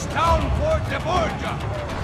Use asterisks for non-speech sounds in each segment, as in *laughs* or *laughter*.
this town for the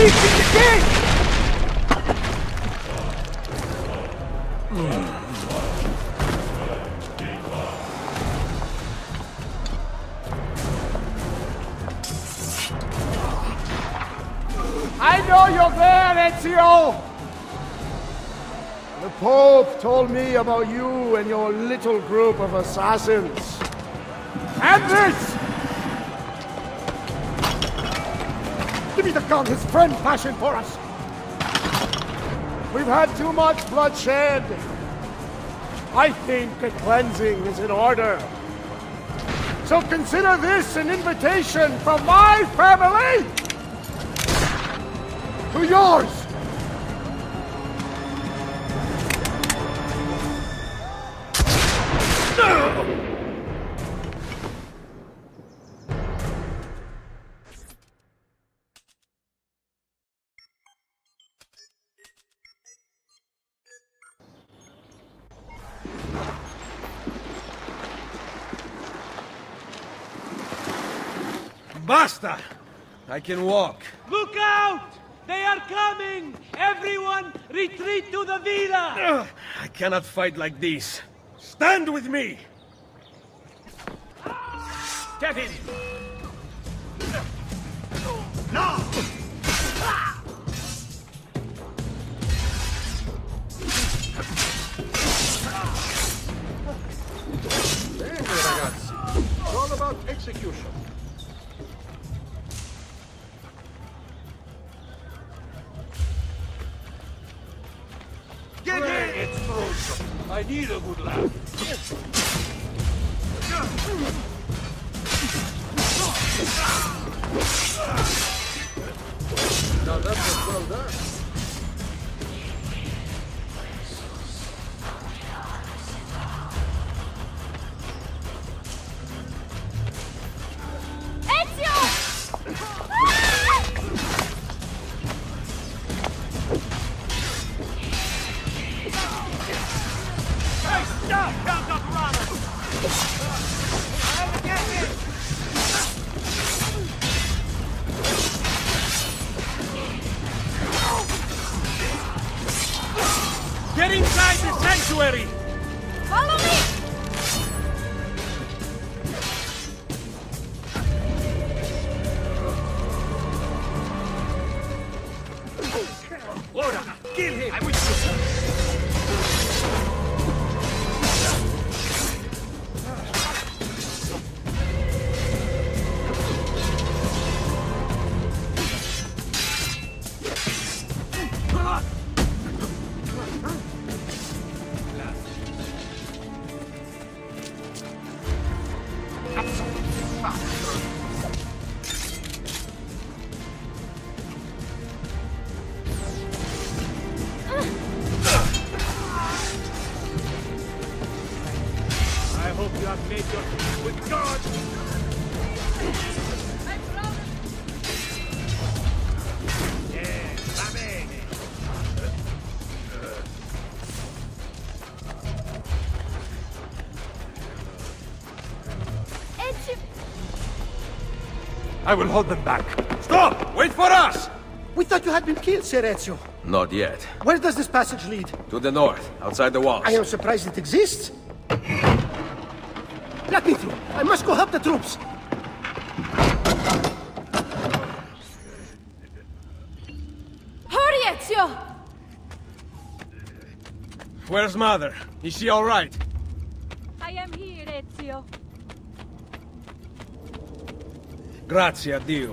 They're breaching the gate! I know you're there, Ezio! The Pope told me about you and your little group of assassins. And this! Give me the gun his friend fashioned for us! We've had too much bloodshed. I think a cleansing is in order. So consider this an invitation from my family to yours! Basta! I can walk. Look out! They are coming! Everyone, retreat to the villa! Ugh, I cannot fight like this. Stand with me! Get in! Bene, ragazzi. It's all about execution. Need a good laugh. Get inside the sanctuary! Follow me! Hope you have made your peace with God! Yeah, va bene! I will hold them back. Stop! Wait for us! We thought you had been killed, Sir Ezio. Not yet. Where does this passage lead? To the north, outside the walls. I am surprised it exists. Let me through. I must go help the troops. Hurry, Ezio! Where's mother? Is she alright? I am here, Ezio. Grazie a Dio.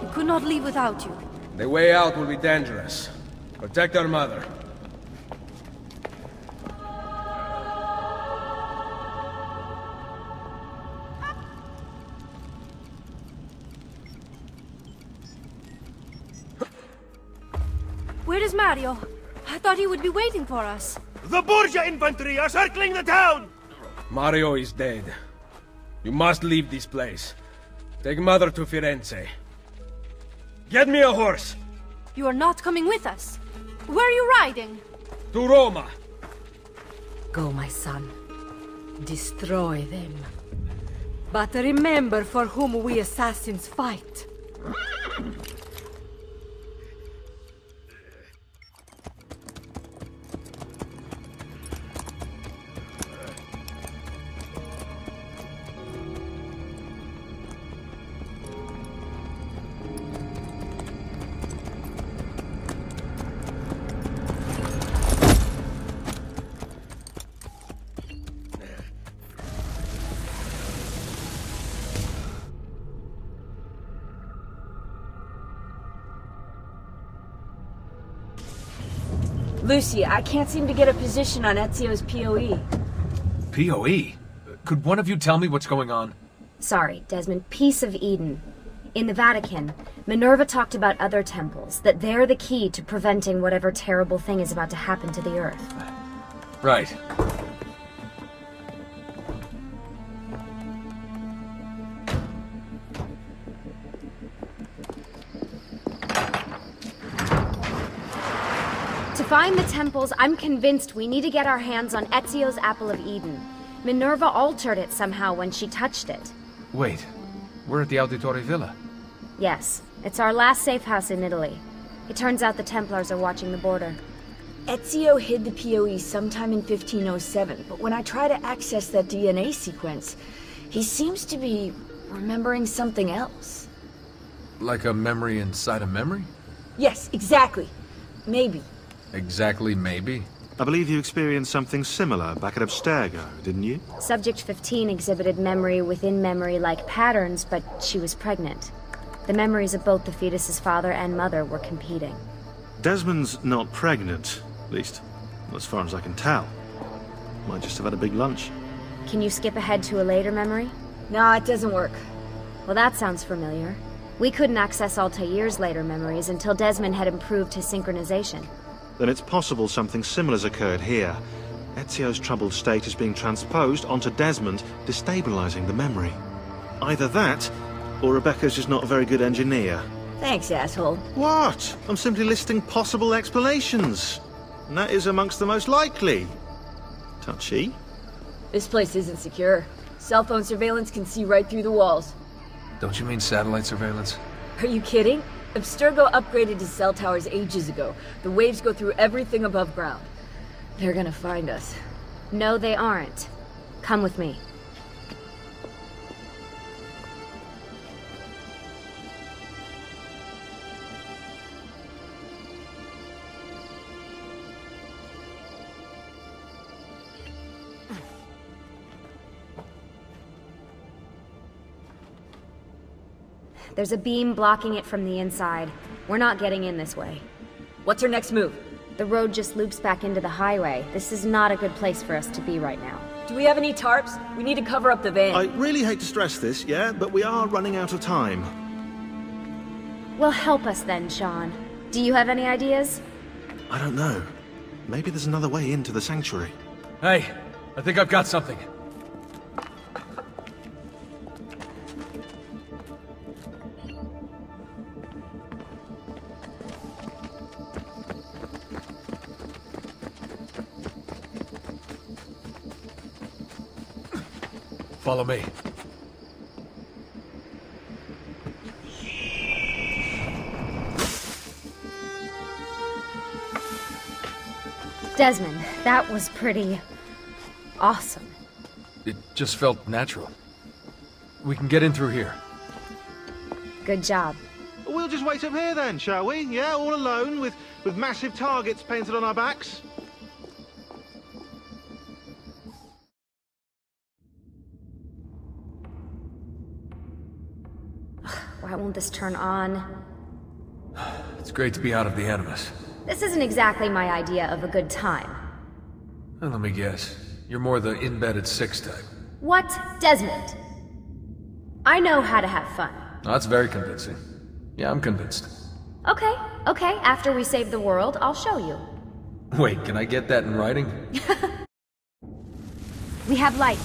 We could not leave without you. The way out will be dangerous. Protect our mother. I thought he would be waiting for us. The Borgia infantry are circling the town! Mario is dead. You must leave this place. Take mother to Firenze. Get me a horse! You are not coming with us. Where are you riding? To Roma! Go, my son. Destroy them. But remember for whom we assassins fight. Lucy, I can't seem to get a position on Ezio's POE. POE? Could one of you tell me what's going on? Sorry, Desmond. Piece of Eden. In the Vatican, Minerva talked about other temples, that they're the key to preventing whatever terrible thing is about to happen to the Earth. Right. Find the temples, I'm convinced we need to get our hands on Ezio's Apple of Eden. Minerva altered it somehow when she touched it. Wait, we're at the Auditore Villa. Yes, it's our last safe house in Italy. It turns out the Templars are watching the border. Ezio hid the POE sometime in 1507, but when I try to access that DNA sequence, he seems to be remembering something else. Like a memory inside a memory? Yes, exactly. Maybe. Exactly, maybe. I believe you experienced something similar back at Abstergo, didn't you? Subject 15 exhibited memory within memory like patterns, but she was pregnant. The memories of both the fetus's father and mother were competing. Desmond's not pregnant. At least, as far as I can tell. Might just have had a big lunch. Can you skip ahead to a later memory? No, it doesn't work. Well, that sounds familiar. We couldn't access Altair's later memories until Desmond had improved his synchronization. Then it's possible something similar's occurred here. Ezio's troubled state is being transposed onto Desmond, destabilizing the memory. Either that, or Rebecca's just not a very good engineer. Thanks, asshole. What? I'm simply listing possible explanations. And that is amongst the most likely. Touchy? This place isn't secure. Cell phone surveillance can see right through the walls. Don't you mean satellite surveillance? Are you kidding? Abstergo upgraded to cell towers ages ago. The waves go through everything above ground. They're gonna find us. No, they aren't. Come with me. There's a beam blocking it from the inside. We're not getting in this way. What's our next move? The road just loops back into the highway. This is not a good place for us to be right now. Do we have any tarps? We need to cover up the van. I really hate to stress this, yeah, but we are running out of time. Well, help us then, Shaun. Do you have any ideas? I don't know. Maybe there's another way into the sanctuary. Hey, I think I've got something. Follow me. Desmond, that was pretty... awesome. It just felt natural. We can get in through here. Good job. We'll just wait up here then, shall we? Yeah, all alone, with, with massive targets painted on our backs? Why won't this turn on? It's great to be out of the Animus. This isn't exactly my idea of a good time. Well, let me guess. You're more the in bed at six type. What? Desmond? I know how to have fun. That's very convincing. Yeah, I'm convinced. Okay, okay, after we save the world, I'll show you. Wait, can I get that in writing? *laughs* We have light.